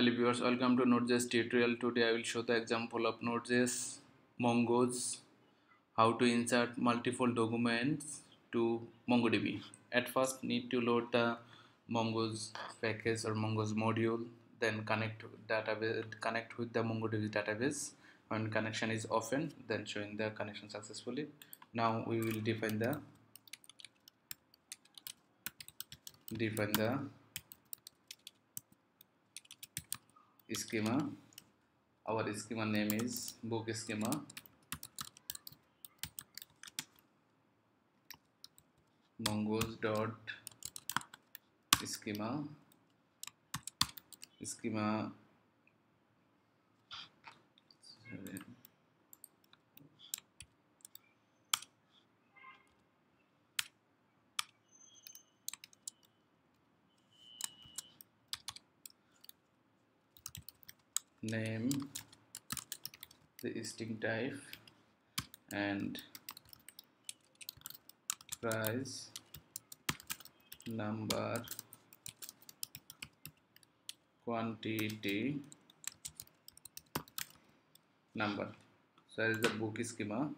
Hello viewers, welcome to Node.js tutorial. Today I will show the example of Node.js Mongoose, how to insert multiple documents to MongoDB. At first need to load the Mongoose package or Mongoose module, then connect database connect with the MongoDB database. When connection is open, then showing the connection successfully. Now we will define the define the schema our schema name is book schema mongoose dot schema schema name the string type and price number quantity number so that is the book schema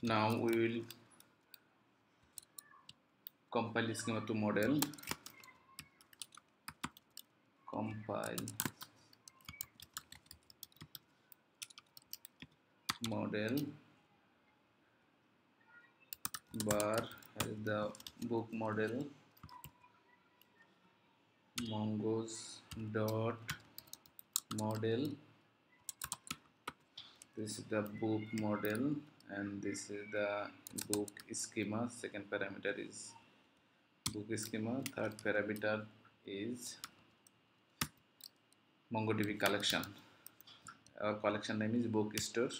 now we will compile schema to model compile model bar as the book model mongoose dot model this is the book model and this is the book schema second parameter is book schema third parameter is MongoDB collection. Our collection name is bookstore.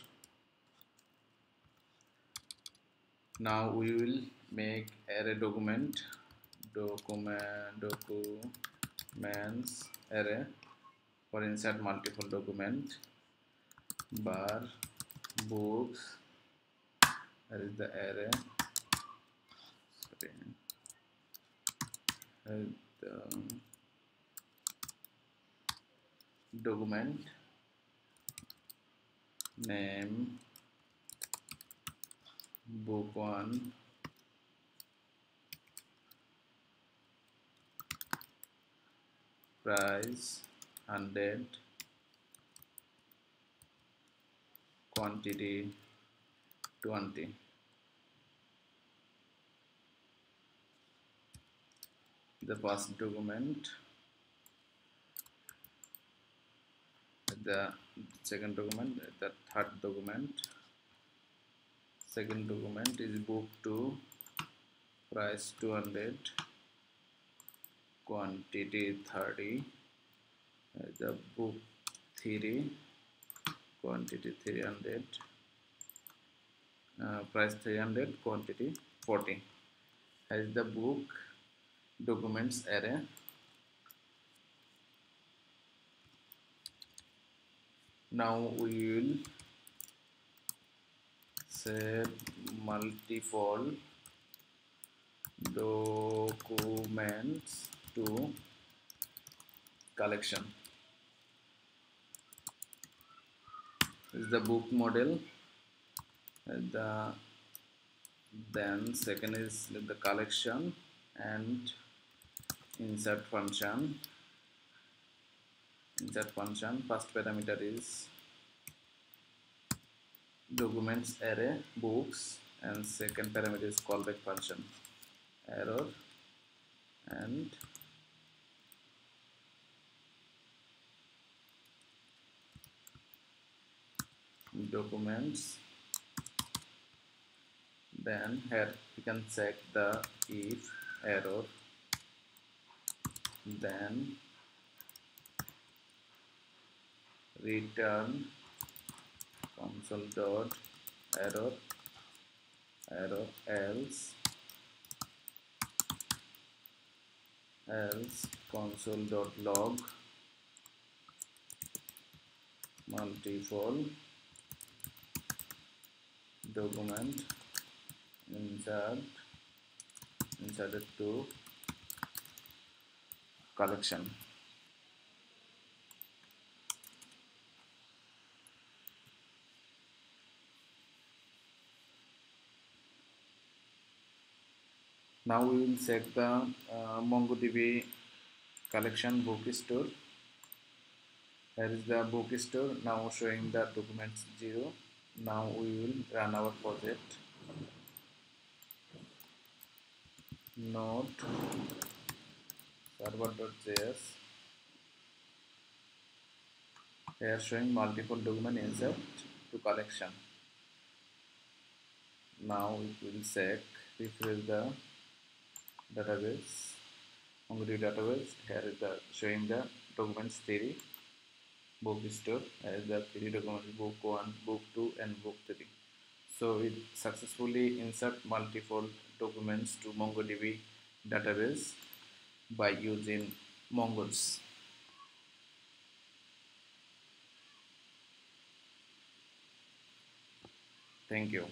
Now we will make array document document documents array for insert multiple document var books that is the array sorry document name book one price 100 quantity 20 the first document the second document the third document second document is book 2 price 200 quantity 30 the book 3 quantity 300 uh, price 300 quantity 40 as the book documents array now we will set multiple documents to collection. Is the book model. The then second is the collection and insert function insert function first parameter is documents array books and second parameter is callback function error and documents. Then here we can check the if error. Then return console dot error error else else console dot log multiple document insert inserted to collection now we will check the uh, MongoDB collection bookstore here is the bookstore now showing the documents 0 now we will run our project. Node server.js here showing multiple document insert to collection. Now we will check refresh the database MongoDB database here is the showing the documents theory book store as the three documents book 1 book 2 and book 3 so it successfully insert multiple documents to mongodb database by using mongoose thank you